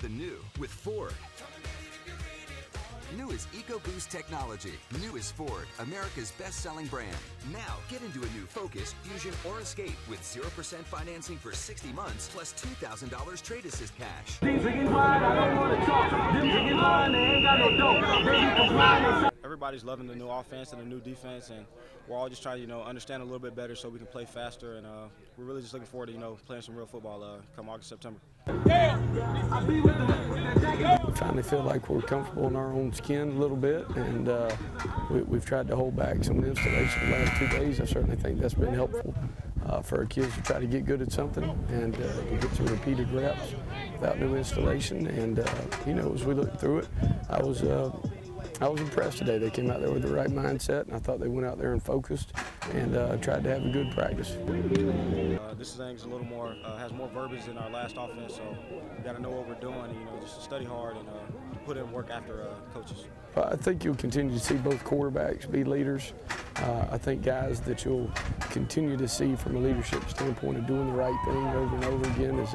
the new with Ford. New is EcoBoost technology. New is Ford, America's best-selling brand. Now, get into a new Focus, Fusion, or Escape with 0% financing for 60 months plus $2,000 trade assist cash. Everybody's loving the new offense and the new defense, and we're all just trying to, you know, understand a little bit better so we can play faster. And uh, we're really just looking forward to, you know, playing some real football uh, come August, September. Finally feel like we're comfortable in our own skin a little bit, and uh, we, have tried to hold back some of the installation the last two days. I certainly think that's been helpful uh, for our kids to try to get good at something and uh, get some repeated reps without new installation. And uh, you know, as we looked through it, I was uh, I was impressed today. They came out there with the right mindset, and I thought they went out there and focused and uh, tried to have a good practice. Uh, this thing's a little more, uh, has more verbiage than our last offense, so we got to know what we're doing, and, you know, just study hard and uh, put in work after uh, coaches. I think you'll continue to see both quarterbacks be leaders. Uh, I think guys that you'll continue to see from a leadership standpoint of doing the right thing over and over again is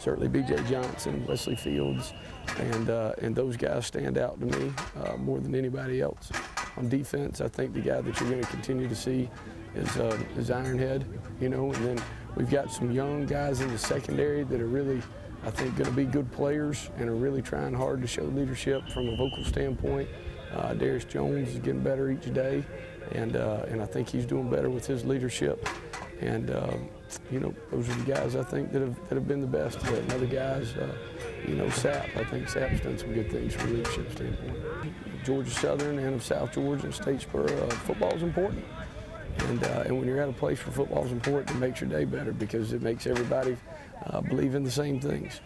certainly B.J. Johnson, Wesley Fields, and uh, and those guys stand out to me uh, more than anybody else. On defense, I think the guy that you're going to continue to see is uh, is Ironhead, you know, and then we've got some young guys in the secondary that are really, I think, going to be good players and are really trying hard to show leadership from a vocal standpoint. Uh, Darius Jones is getting better each day, and uh, and I think he's doing better with his leadership. And uh, you know, those are the guys I think that have that have been the best. And other guys, uh, you know, Sapp. I think Sapp's done some good things from a leadership standpoint. Georgia Southern and of South Georgia and Statesboro, uh, football is important. And, uh, and when you're at a place where football is important, it makes your day better because it makes everybody uh, believe in the same things.